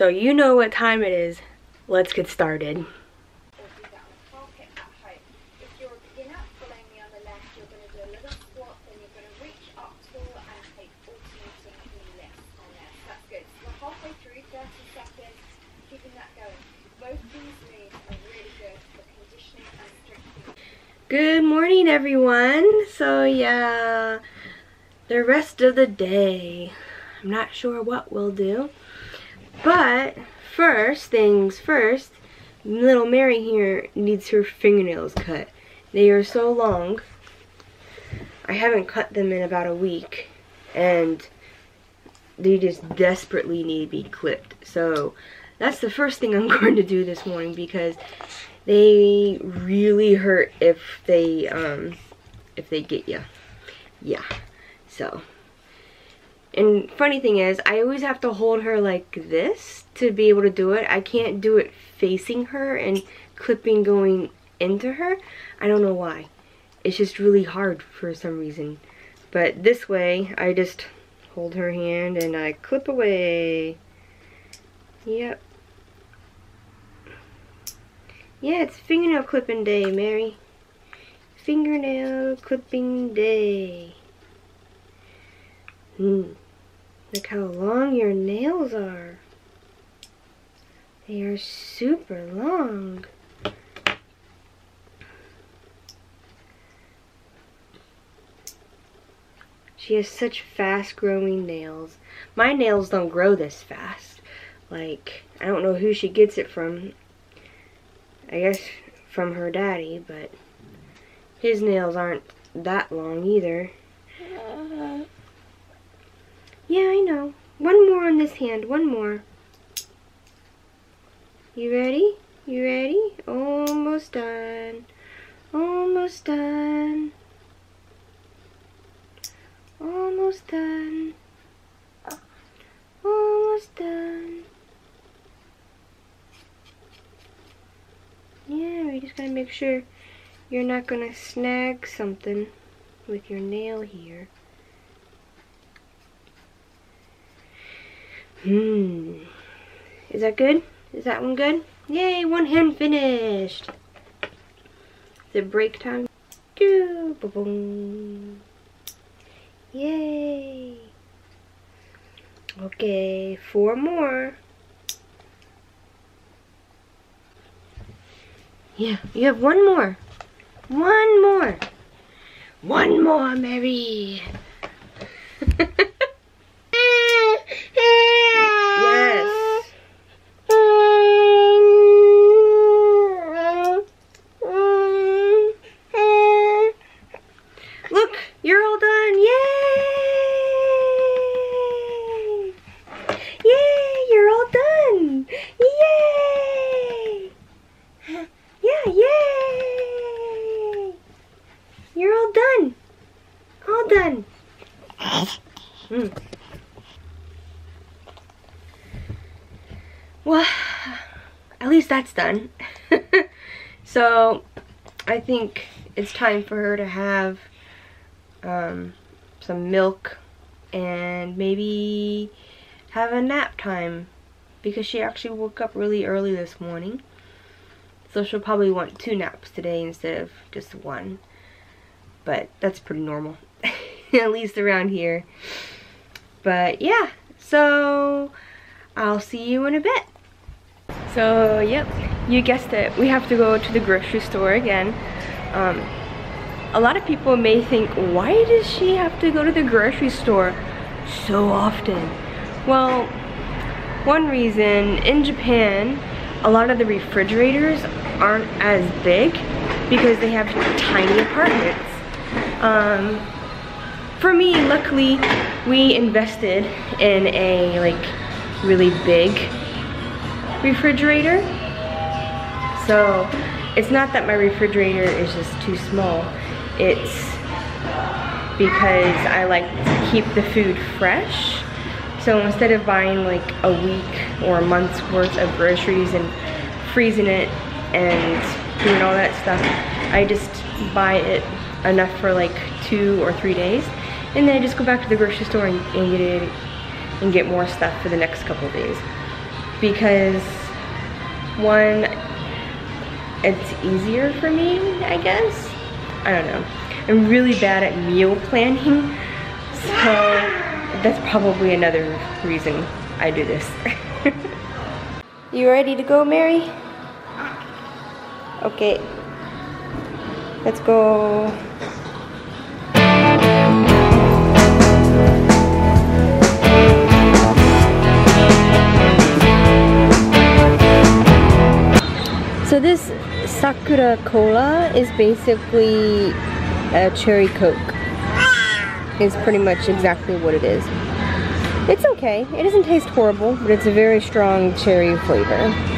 So you know what time it is. Let's get started. or do that on the carpet at home. If you're a beginner, following me on the left, you're going to do a little squat, then you're going to reach up tall and take alternating knee lifts on there. So that's good. So we're halfway through, 30 seconds, keeping that going. Both these moves are really good for conditioning and strengthening. Good morning, everyone. So yeah, the rest of the day. I'm not sure what we'll do. But first things first, little Mary here needs her fingernails cut. They are so long. I haven't cut them in about a week and they just desperately need to be clipped. So that's the first thing I'm going to do this morning because they really hurt if they um if they get you. Yeah. So and funny thing is, I always have to hold her like this to be able to do it. I can't do it facing her and clipping going into her. I don't know why. It's just really hard for some reason. But this way, I just hold her hand and I clip away. Yep. Yeah, it's fingernail clipping day, Mary. Fingernail clipping day. Hmm. Look how long your nails are. They are super long. She has such fast growing nails. My nails don't grow this fast. Like, I don't know who she gets it from. I guess from her daddy, but his nails aren't that long either. Uh, Yeah, I know. One more on this hand, one more. You ready? You ready? Almost done. Almost done. Almost done. Almost done. Yeah, we just gotta make sure you're not gonna snag something with your nail here. Hmm. Is that good? Is that one good? Yay, one hand finished. Is it break time? Boom. Yay. Okay, four more. Yeah, you have one more. One more. One more, Mary. yes. Look, you're all done. Yay! Yay, you're all done. Yay! Yeah, yay! You're all done. All done. Mm. Well, at least that's done. so, I think it's time for her to have um, some milk and maybe have a nap time because she actually woke up really early this morning. So she'll probably want two naps today instead of just one. But that's pretty normal, at least around here. But yeah, so I'll see you in a bit. So, yep, you guessed it. We have to go to the grocery store again. Um, a lot of people may think, why does she have to go to the grocery store so often? Well, one reason, in Japan, a lot of the refrigerators aren't as big because they have tiny apartments. Um, for me, luckily, we invested in a like really big refrigerator. So it's not that my refrigerator is just too small. It's because I like to keep the food fresh. So instead of buying like a week or a month's worth of groceries and freezing it and doing all that stuff, I just buy it enough for like two or three days. And then I just go back to the grocery store and, and get it and get more stuff for the next couple days. because one, it's easier for me, I guess. I don't know. I'm really bad at meal planning, so that's probably another reason I do this. you ready to go, Mary? Okay. Let's go. This Sakura Cola is basically a cherry coke. Is pretty much exactly what it is. It's okay. It doesn't taste horrible, but it's a very strong cherry flavor.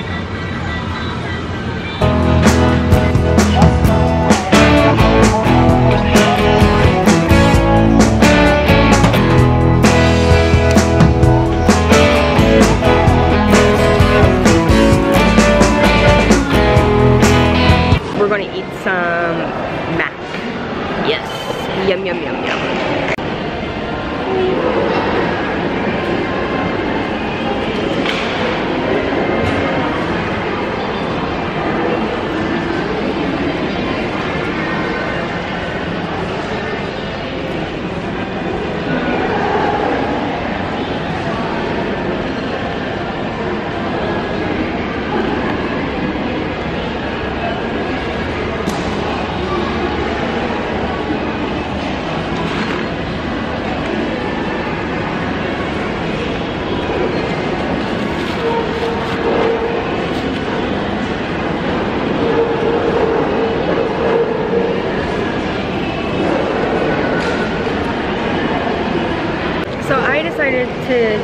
To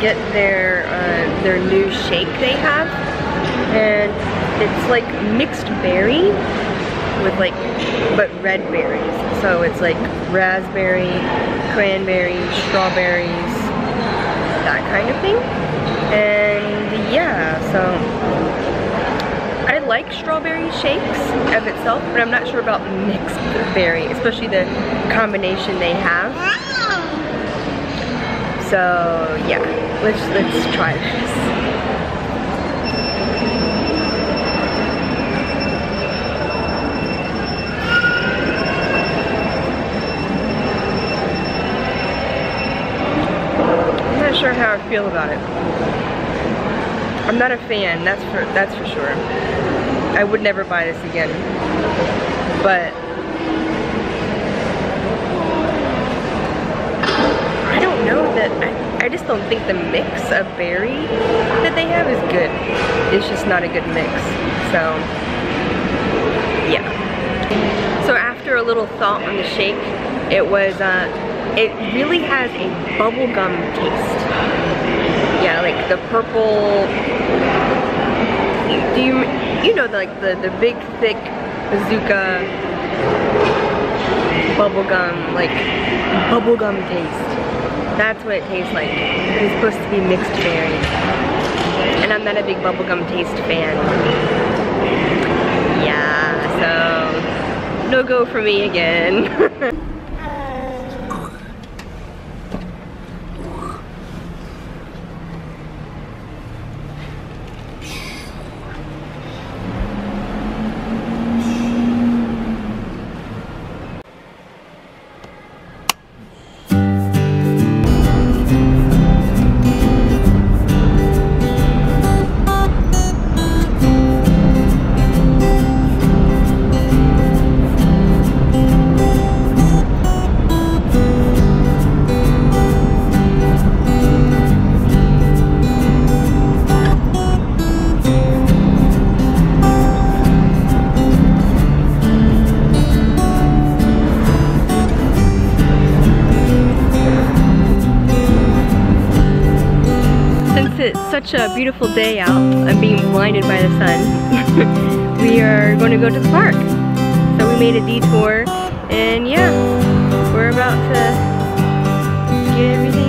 get their uh, their new shake they have, and it's like mixed berry with like but red berries. So it's like raspberry, cranberry, strawberries, that kind of thing. And yeah, so I like strawberry shakes of itself, but I'm not sure about mixed berry, especially the combination they have. So yeah, let's let's try this. I'm not sure how I feel about it. I'm not a fan, that's for that's for sure. I would never buy this again. But I don't know that I, I just don't think the mix of berry that they have is good. It's just not a good mix. So yeah. So after a little thought on the shake, it was uh it really has a bubblegum taste. Yeah, like the purple do you you know like the the big thick bazooka bubblegum like bubblegum taste that's what it tastes like. It's supposed to be mixed berry and I'm not a big bubblegum taste fan. Yeah so no go for me again it's such a beautiful day out, I'm being blinded by the sun, we are going to go to the park. So we made a detour, and yeah, we're about to get everything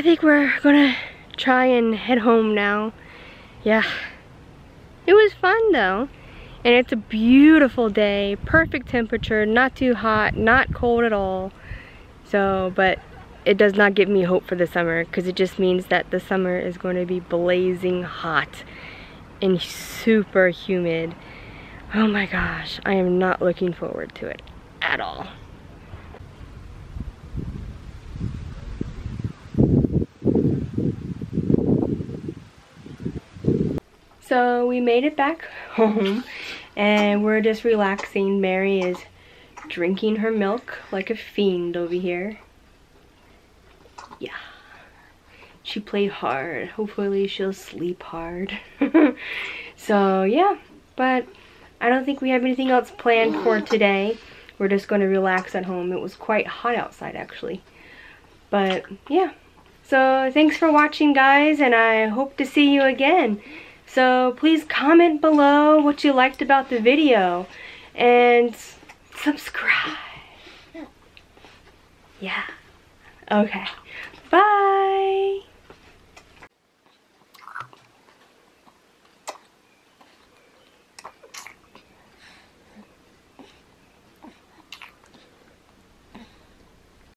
I think we're gonna try and head home now. Yeah. It was fun though. And it's a beautiful day, perfect temperature, not too hot, not cold at all. So, but it does not give me hope for the summer because it just means that the summer is going to be blazing hot and super humid. Oh my gosh, I am not looking forward to it at all. So we made it back home and we're just relaxing. Mary is drinking her milk like a fiend over here. Yeah. She played hard. Hopefully she'll sleep hard. so yeah, but I don't think we have anything else planned for today. We're just going to relax at home. It was quite hot outside actually. But yeah. So thanks for watching guys and I hope to see you again. So please comment below what you liked about the video and subscribe. Yeah. Okay. Bye.